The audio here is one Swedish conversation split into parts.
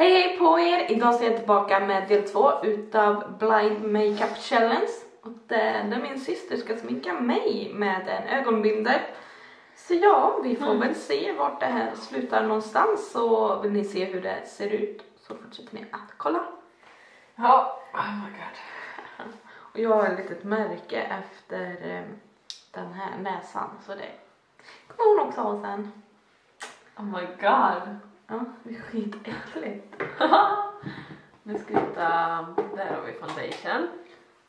Hej hej på er! Idag så är jag tillbaka med del två utav Blind Makeup Challenge. Och där min syster ska sminka mig med en ögonbindel. Så ja, vi får Mm. väl se vart det här slutar någonstans. Så vill ni se hur det ser ut så fortsätter ni att kolla. Ja, oh my god. Och jag har ett litet märke efter eh, den här näsan så det kommer hon också ha sen. Oh my god. Ja, det är skitäckligt. nu ska vi hitta, där har vi foundation.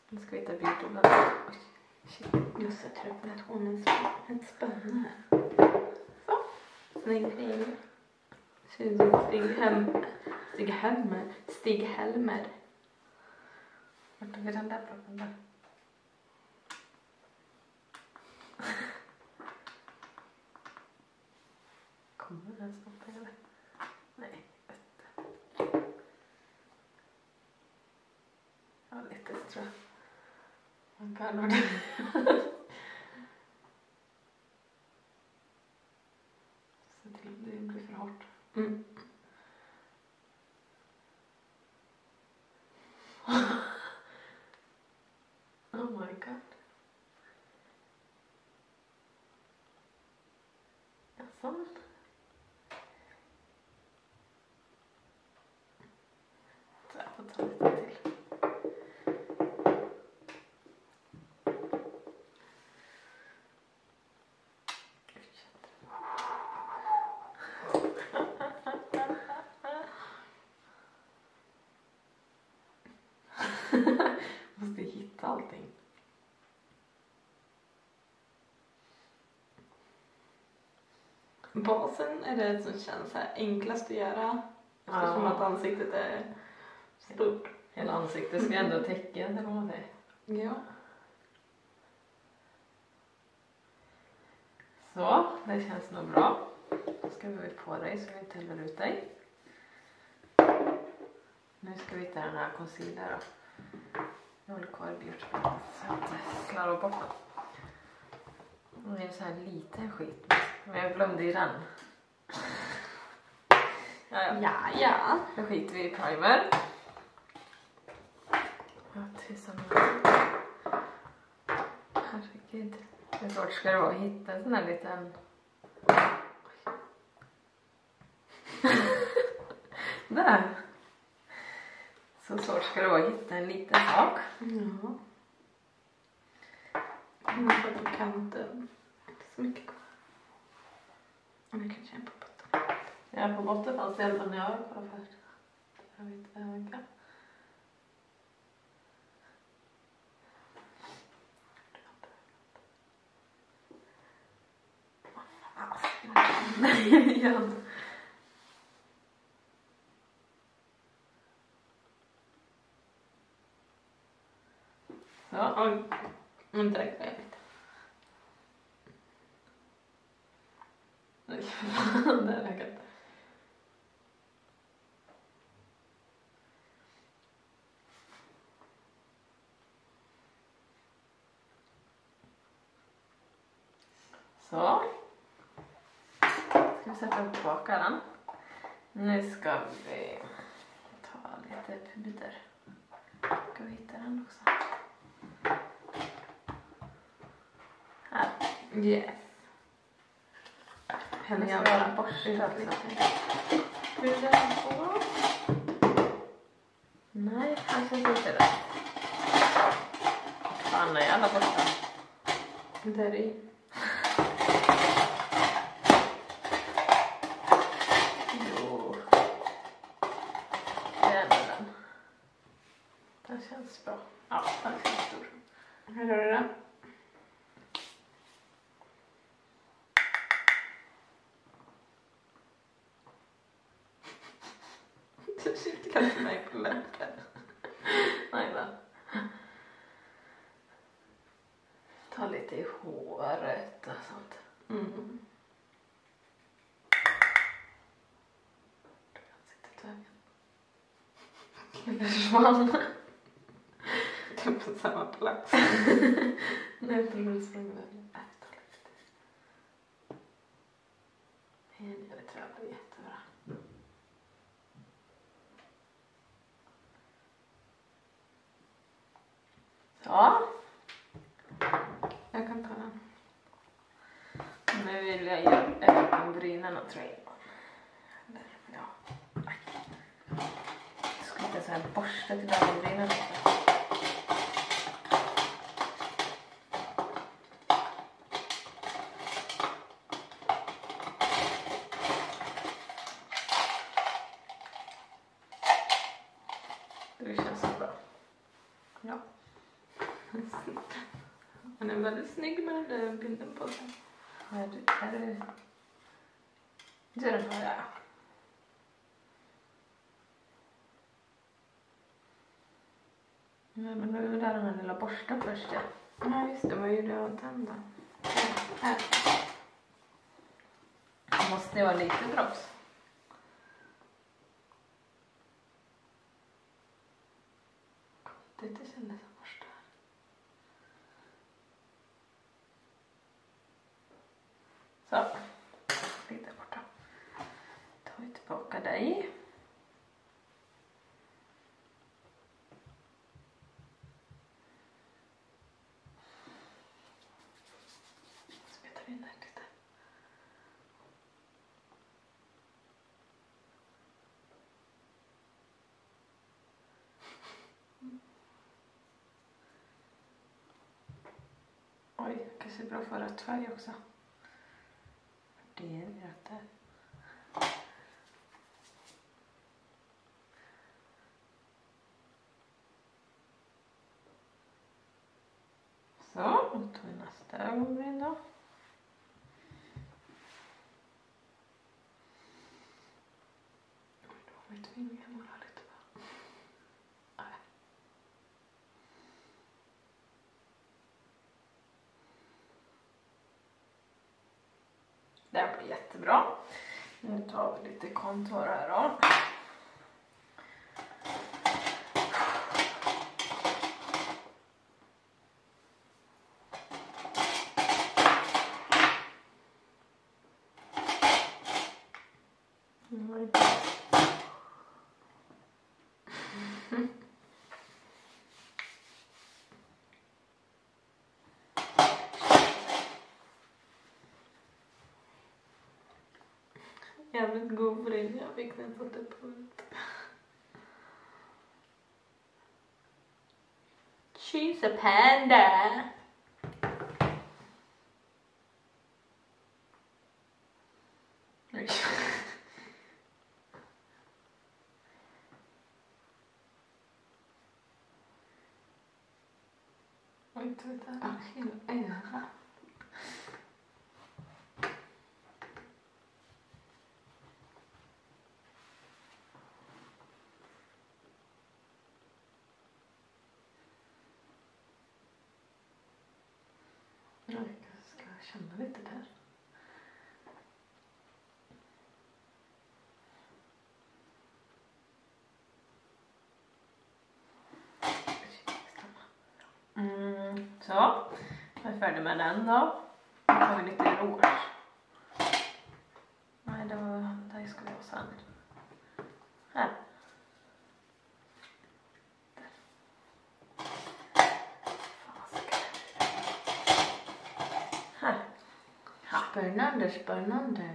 Nu ska vi hitta beauty blender. Oj, shit. Just det, tror att hon är ett spänne. Så, snygg grej. Ser ut som Stig Helmer. Stig Helmer. Stig Helmer. Vart tog vi den där proppen då? Kommer den snart eller? Nej, vänta. Ja, lite tror jag. Man kan nog Se till om det blir för hårt. Mm. Oh my god. Jaså? Så jag får ta lite till. Måste hitta allting. Basen är det som känns här enklast att göra. Ja. Eftersom att ansiktet är stort. Hela ansiktet ska ändå täcka, vad man säger. Ja. Så, det känns nog bra. Då ska vi på dig så vi inte häller ut dig. Nu ska vi hitta den här concealer då. Jag håller kvar blender så jag inte slarvar bort den. Det är så här liten skit. Men jag glömde ju den. Ja, ja. Ja. Då skiter vi i primer. Herregud. Hur svårt ska det vara att hitta en sån här liten... Där. Så svårt ska det vara att hitta en liten sak. Ja. Jag har på kanten. Så mycket kvar. Men jag kanske är på botten. Ja, på botten fanns det i alla fall när jag kollade först. Där har vi Så. Där jag Så. Ska vi sätta upp den. Nu ska vi ta lite puder. Ska vi hitta den också? Här. Yes. Häller jag ska bara bort borsta lite. Puder på. Nej, han känns inte rätt. Fan, är alla borta? Där i. Jo. Det är ändå den. Den känns bra. Ja, den känns stor. Här har du den. Du inte mig på läppen. Nej, men. Ta lite i håret och sånt. Mm. Det försvann. Det är på samma plats. Nej, jag tror det sprang iväg. Äh, ta lite. Nej, det tror jag blir jättebra. Ja, Jag kan ta den. nu vill jag göra ögonbrynen och tröjan. jag. Ja. Jag ska hitta så här borste till ögonbrynen. Det känns så bra. Ja. Han är väldigt snygg med den där bilden på sig. Är du... Är du... Du den har jag. Nej, men nu är det den här lilla borsten först ja. Ja visst det, vad gjorde jag åt den då? Här. Det måste ju vara lite drops. Det kändes som borsta. Så. Lite borta tar vi tillbaka dig. Spetar in här lite. Oj, kanske är bra för rött färg också. Det är rött där. Så, då där tar vi nästa ögonbryn då. Oj, då har mitt finger några lite bara. Nej. Det blir jättebra. Nu tar vi lite kontor här då. Mm. Jävligt god bryn jag fick när jag satte på ut. She's a panda. Oj. Oj, inte vet jag. Ah, hela ögat. Oj, jag ska känna lite där. Mm, så, jag är färdig med den då. Nu tar vi lite rouge. Nej, det var, det ska vi ha sen. Här. Fasiken. Här. Spännande, spännande.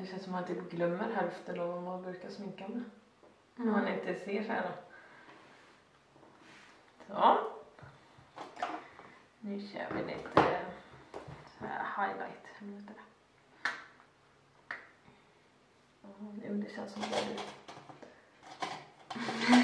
Det känns som att man typ glömmer hälften av vad man brukar sminka med. Om man Mm. inte ser så här. Så. Nu kör vi lite så här highlight. Det? Känns som det. Luktar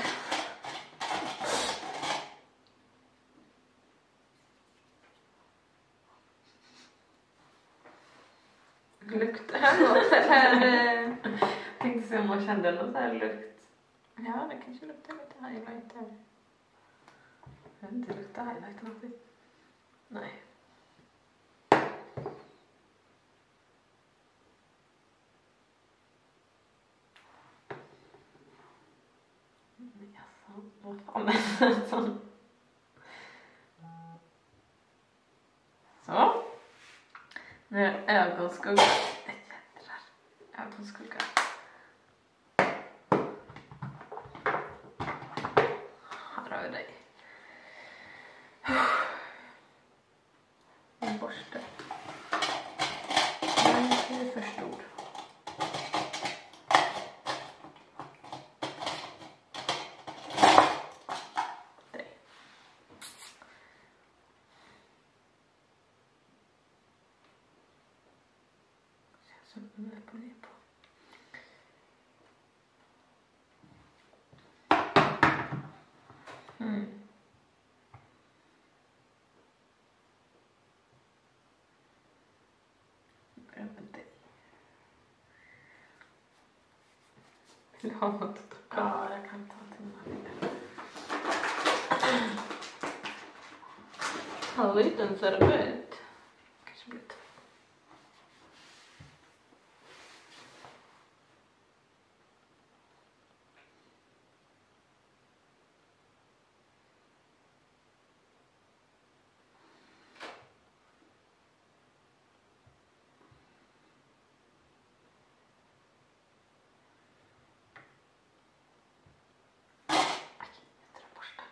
kände någon sån här lukt. Ja, det kanske luktar lite highlighter. Jag vet inte, luktar highlighter någonting? Nej. Vad fan är det? Så. Nu är det ögonskugga. Dig. Vill du ha något att ta? Ja, jag kan ta till. En liten servett. Kanske blir två. Aj, jädra borste.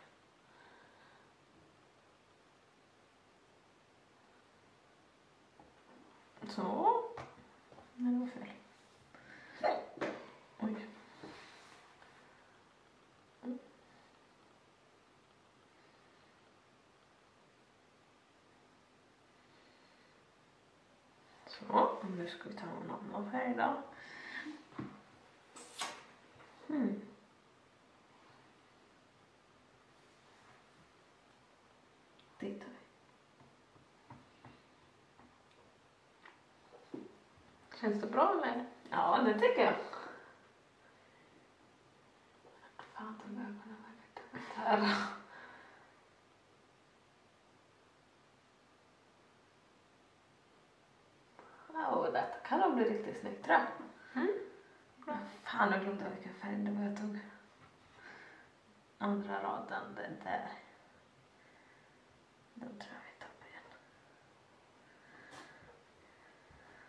Så. Nej, det var fel. Oj. Så, nu ska vi ta någon annan färg då. Hmm. Dit tar vi. Känns det bra eller? Ja, det tycker jag. Fan, de ögonen verkar här. Oh, detta kan nog bli riktigt snyggt tror jag. Mm. Fan, nu glömde jag vilken färg det var jag tog. Andra raden, det där. Den tror jag vi tar på igen. Jag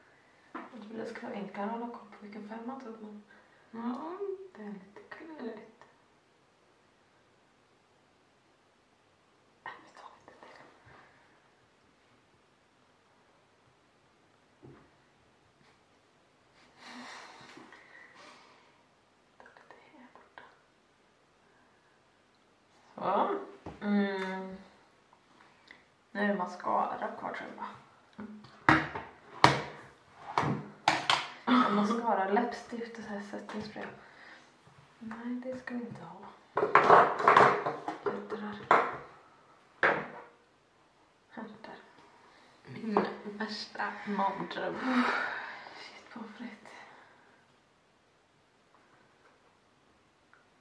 trodde det skulle vara enklare att hålla koll på vilken färg man tog. Men... Ja, det är lite. Äh, vi tar lite till. Ta lite här borta. Så. Mm. Nu är det mascara kvar tror jag. Mm. Mascara, läppstift och så här setting spray. Nej, det ska vi inte ha. Jädrar. Här, där. Min värsta mardröm. Shit pommes frites.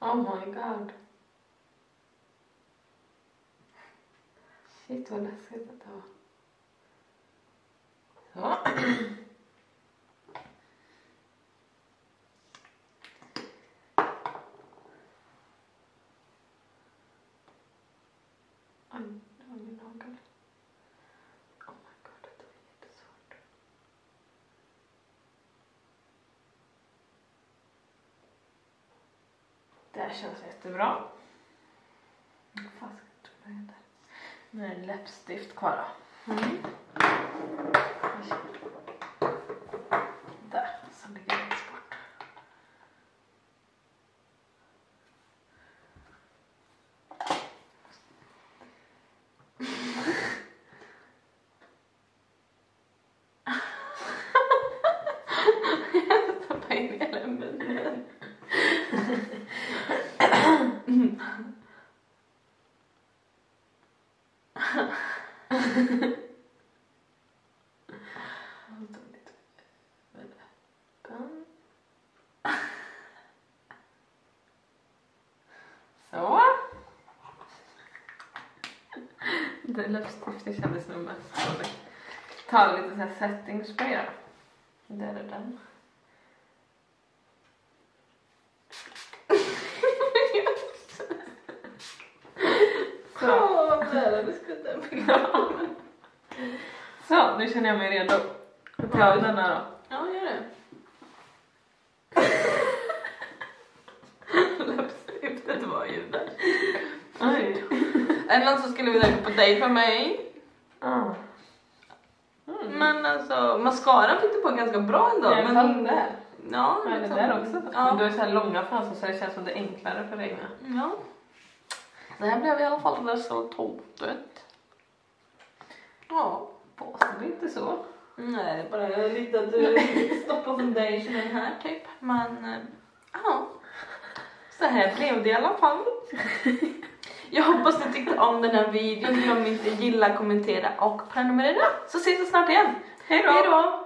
Oh my god. Shit vad läskigt det var. Så. Oj, det var min nagel. Oh my god, det var jättesvårt. Det här känns jättebra. Vad fan ska jag tro det heter? Nu är det läppstift kvar då. Mm. Oj. Där, så ligger det längst bort. Stoppa in hela munnen. Vänta lite. Öppen. Så. Nog mest roligt. Ta lite så här setting spray då. Där är den. Så. Skulle den nu känner jag mig redo. Tar av denna då. Ja, gör det. Läppstiftet var ju där. Oj. Det någon som skulle vilja gå på dejt med mig? Mm. Men alltså, mascaran fick du på ganska bra ändå. Alla men, fall där. Ja, Men det liksom. där också. Men Ja. du har ju så här långa fransar så det känns som det är enklare för dig med. ja. Det här blev i alla fall resultatet. Ja. Påstå det inte så. Nej, det är bara lite att du stoppar foundationen här typ. Men eh, ja, så här blev det i alla fall. Jag hoppas ni tyckte om den här videon. Glöm inte gilla, kommentera och prenumerera. Så ses vi snart igen. Hej då! Hej då!